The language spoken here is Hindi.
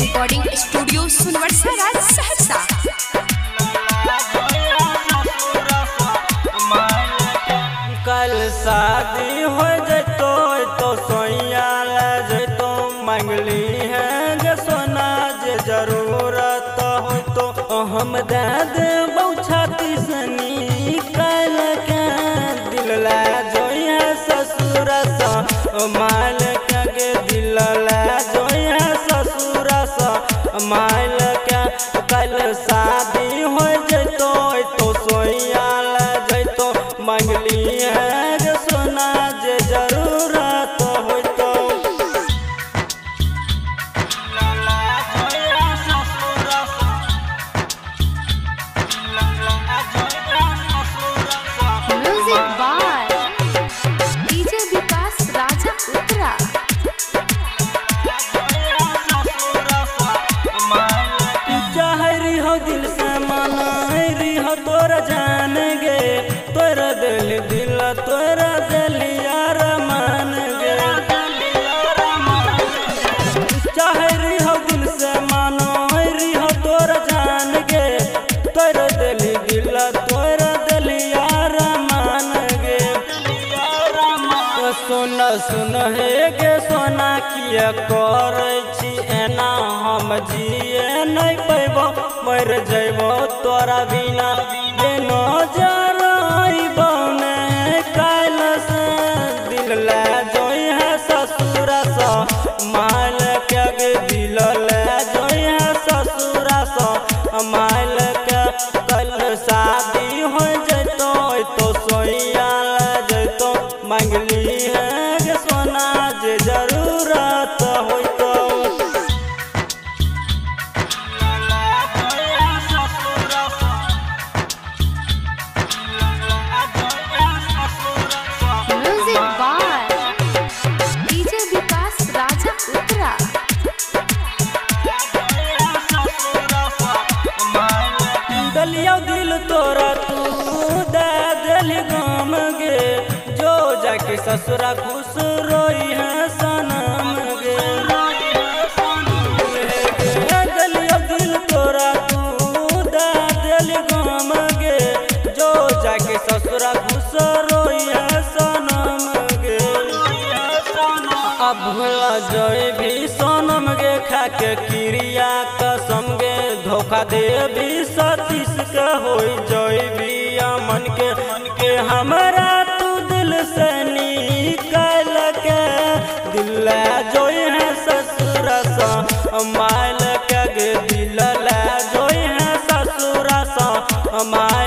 रिकॉर्डिंग स्टूडियो सुनवर्षा राज सहरसा कल शादी हो जतो तो सोइया ले जतो मंगली है जे सोना जे ज़रूरत हो तो हम दे दे छाती सनी माल के कल शादी हो जतो तो सोइया ले जतो। मंगली है सोना जे ज़रूरत से मनारी हो तोरा जान गे तोरा दिल दिल, तोरा दिल यार मान गे चाहरी हो दिल से मनारी हो तोरा जान गे तोरा दिल दिल, तोरा दिल यार मान गे सुन सुन हे गे सोना किया करै हम जिए पैबो मर जैबो, तोरा बिना दिल ससुर माल दिल ससुर माल शादी हो तो जतो। मंगली है सोना, जे ज़रूरत दलिया दिल तोरा तू दिल गे। जो जाके ससुरा खुश है दिल तोरा तू दिल गाम गे। जो जाके ससुरा खुश रोई है सनम गे। अब भोला भी सोनम गे, खाके क्रिया कसम गे धोखा दे भी सतीश के हो जय भी अमन के के हमारा तू दिल से निकल के दिल जो है ससुर माल के दिल जो है ससुर सा माल